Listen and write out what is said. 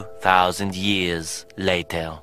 2,000 years later.